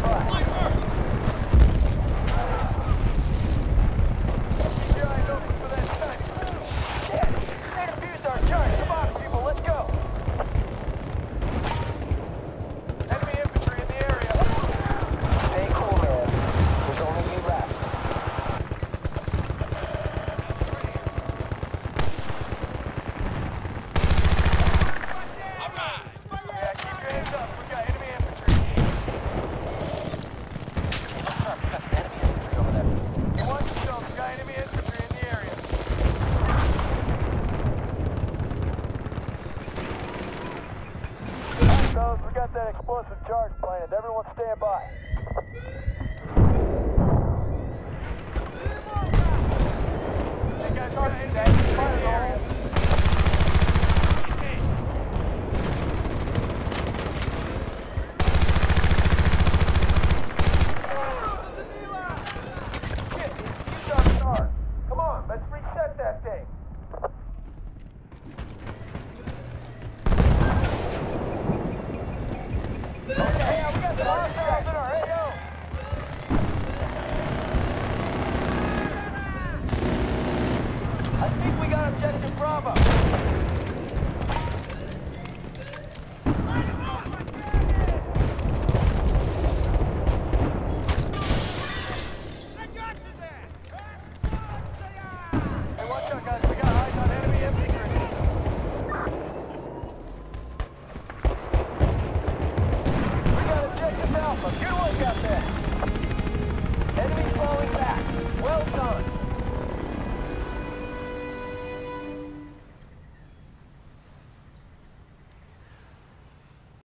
快！Those, we got that explosive charge planted. Everyone stand by. think we got objective Bravo.